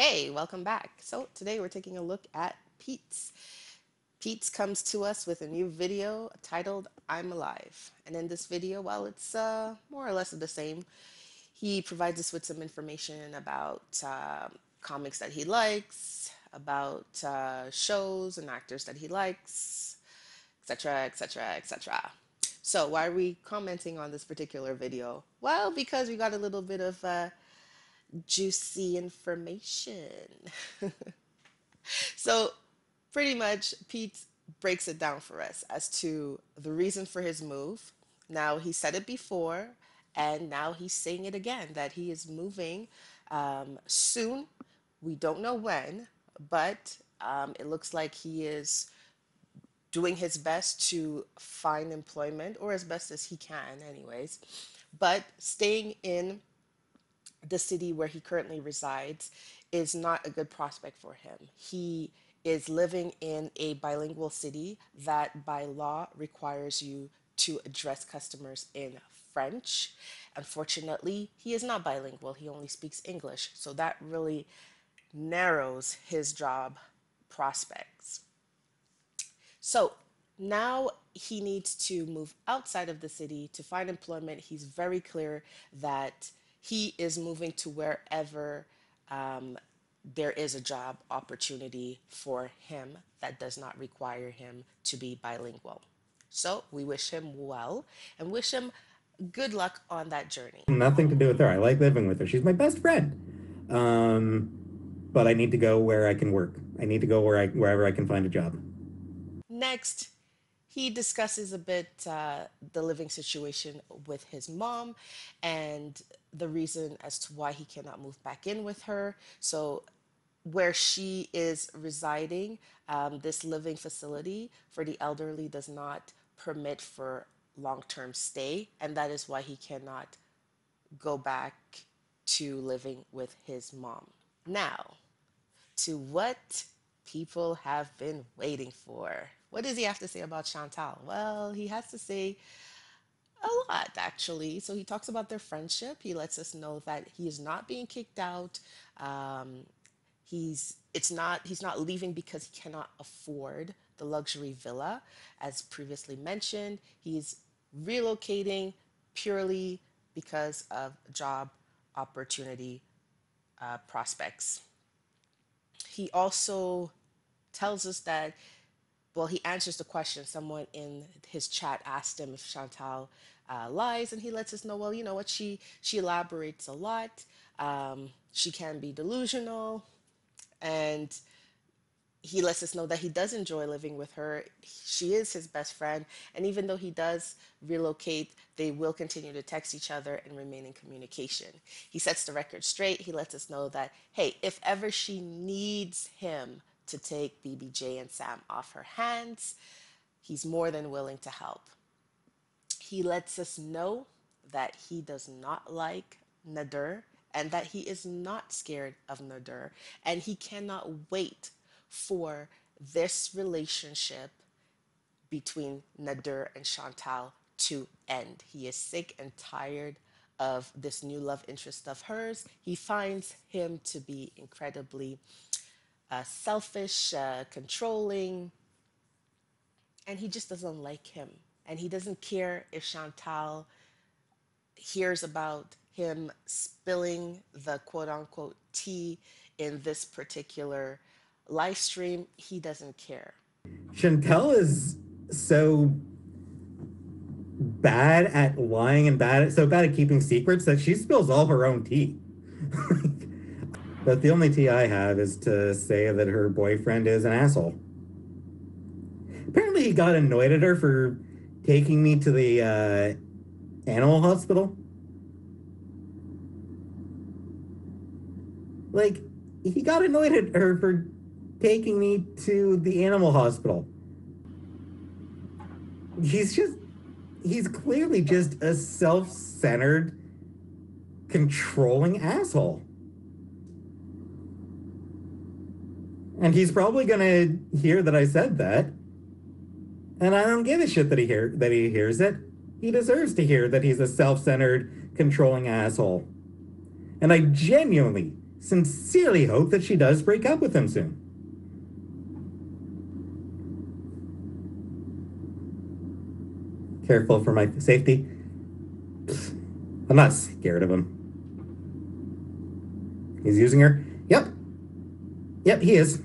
Hey, welcome back. So today we're taking a look at Peetz. Peetz comes to us with a new video titled I'm Alive. And in this video, while it's uh, more or less of the same, he provides us with some information about uh, comics that he likes, about uh, shows and actors that he likes, etc., etc., etc. So why are we commenting on this particular video? Well, because we got a little bit of uh, juicy information. so pretty much Pete breaks it down for us as to the reason for his move. Now he said it before and now he's saying it again that he is moving um, soon. We don't know when, but um, it looks like he is doing his best to find employment or as best as he can anyways but staying in the city where he currently resides is not a good prospect for him. He is living in a bilingual city that by law requires you to address customers in French. Unfortunately, he is not bilingual, he only speaks English. So that really narrows his job prospects. So now he needs to move outside of the city to find employment. He's very clear that he is moving to wherever um, there is a job opportunity for him that does not require him to be bilingual. So we wish him well and wish him good luck on that journey. Nothing to do with her. I like living with her. She's my best friend. Um, but I need to go where I can work. I need to go where I wherever I can find a job. Next, he discusses a bit uh, the living situation with his mom and the reason as to why he cannot move back in with her. So, where she is residing, um, this living facility for the elderly does not permit for long term stay, and that is why he cannot go back to living with his mom. Now, to what people have been waiting for. What does he have to say about Chantal? Well, he has to say a lot, actually. So he talks about their friendship. He lets us know that he is not being kicked out. Um, he's it's not he's not leaving because he cannot afford the luxury villa, as previously mentioned. He's relocating purely because of job opportunity uh, prospects. He also tells us that well, he answers the question. Someone in his chat asked him if Chantal uh, lies, and he lets us know, well, you know what? She she elaborates a lot. Um, she can be delusional, and he lets us know that he does enjoy living with her. She is his best friend, and even though he does relocate, they will continue to text each other and remain in communication. He sets the record straight. He lets us know that hey, if ever she needs him to take BBJ and Sam off her hands. He's more than willing to help. He lets us know that he does not like Nader and that he is not scared of Nader and he cannot wait for this relationship between Nader and Chantal to end. He is sick and tired of this new love interest of hers. He finds him to be incredibly uh, selfish, uh, controlling, and he just doesn't like him. And he doesn't care if Chantal hears about him spilling the quote unquote tea in this particular live stream. He doesn't care. Chantal is so bad at lying and bad at so bad at keeping secrets that she spills all her own tea. But the only tea I have is to say that her boyfriend is an asshole. Apparently, he got annoyed at her for taking me to the uh, animal hospital. Like, he got annoyed at her for taking me to the animal hospital. He's just, he's clearly just a self centered, controlling asshole. And he's probably gonna hear that I said that. And I don't give a shit that he hear that he hears it. He deserves to hear that he's a self-centered, controlling asshole. And I genuinely, sincerely hope that she does break up with him soon. Careful for my safety. I'm not scared of him. He's using her. Yep. Yep, he is.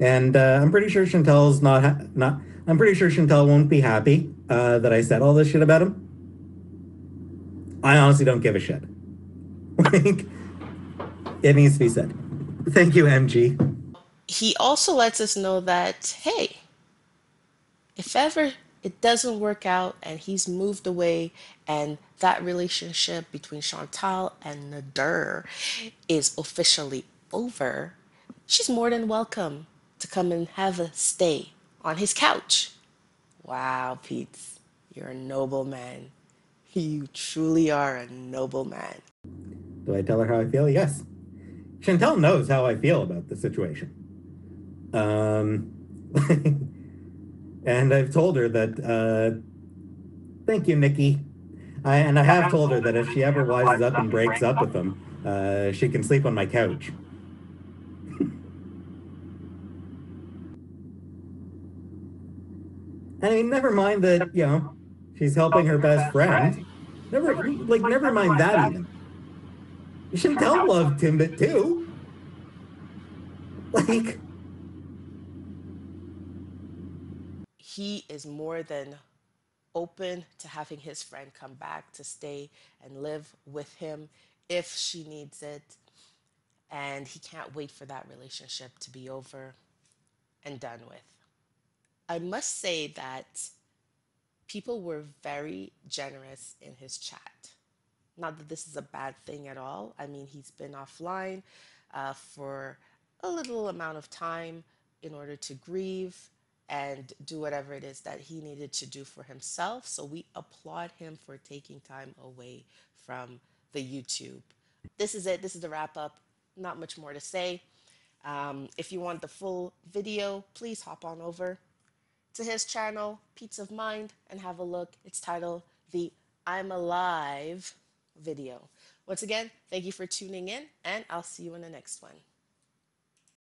And uh, I'm pretty sure Chantal's not ha- not. I'm pretty sure Chantel won't be happy uh, that I said all this shit about him. I honestly don't give a shit. like, it needs to be said. Thank you, MG. He also lets us know that, hey, if ever it doesn't work out and he's moved away and that relationship between Chantal and Nader is officially over, she's more than welcome to come and have a stay on his couch. Wow, Pete, you're a noble man. You truly are a noble man. Do I tell her how I feel? Yes. Chantal knows how I feel about the situation. Um, and I've told her that, uh, thank you, Nikki. I, and I have told her that if she ever wises up and breaks up with him, uh, she can sleep on my couch. I mean, never mind that, you know, she's helping her best friend. Never, like, never mind that even. Chantal loved Timbit too. Like, he is more than open to having his friend come back to stay and live with him if she needs it. And he can't wait for that relationship to be over and done with. I must say that people were very generous in his chat. Not that this is a bad thing at all. I mean, he's been offline uh, for a little amount of time in order to grieve and do whatever it is that he needed to do for himself. So we applaud him for taking time away from the YouTube. This is it. This is the wrap up. Not much more to say. Um, if you want the full video, please hop on over to his channel, Peace of Mind, and have a look. It's titled The I'm Alive video. Once again, thank you for tuning in, and I'll see you in the next one.